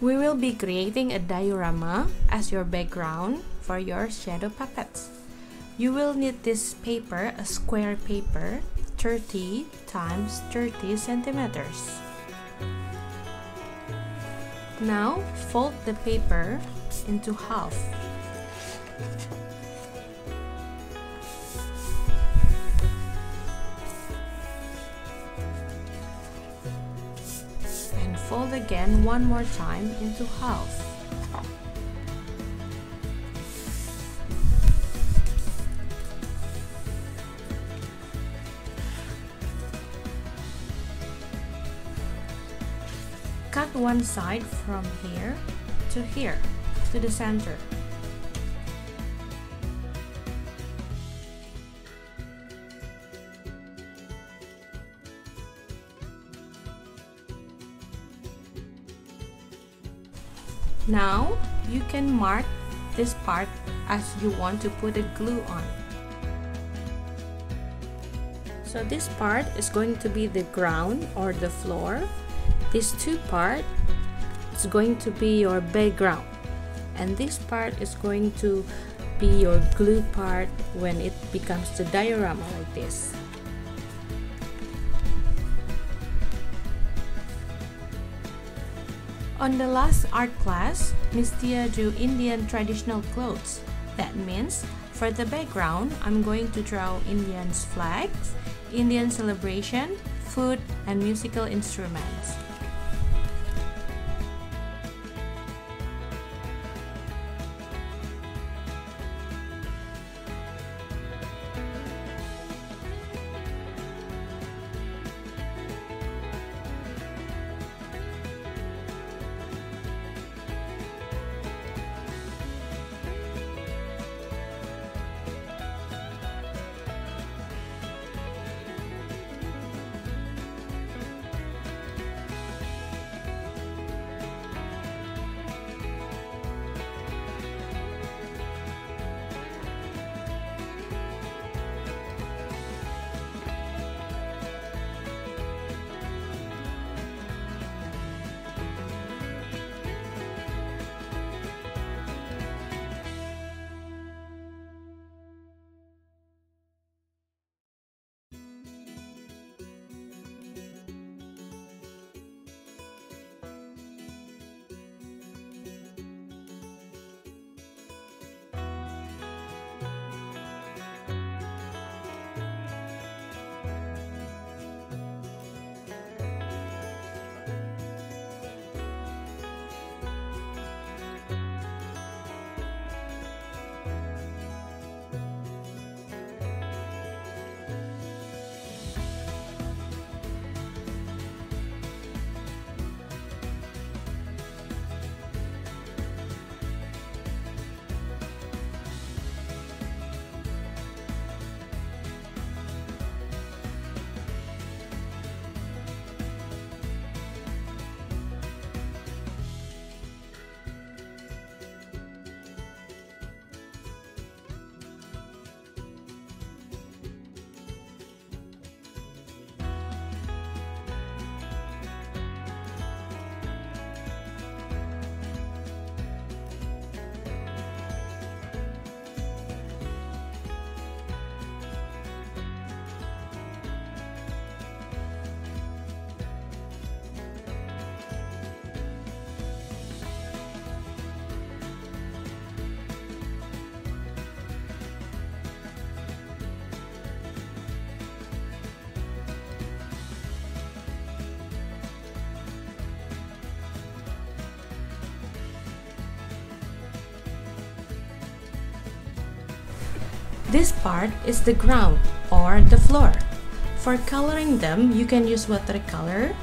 We will be creating a diorama as your background for your shadow puppets. You will need this paper, a square paper, 30 times 30 centimeters. Now fold the paper into half. Fold again one more time into half. cut one side from here to here to the center Now you can mark this part as you want to put a glue on. So this part is going to be the ground or the floor. This two part is going to be your background. And this part is going to be your glue part when it becomes the diorama like this On the last art class, Miss Tia drew Indian traditional clothes. That means, for the background, I'm going to draw Indian's flags, Indian celebration, food, and musical instruments. This part is the ground or the floor. For coloring them, you can use watercolor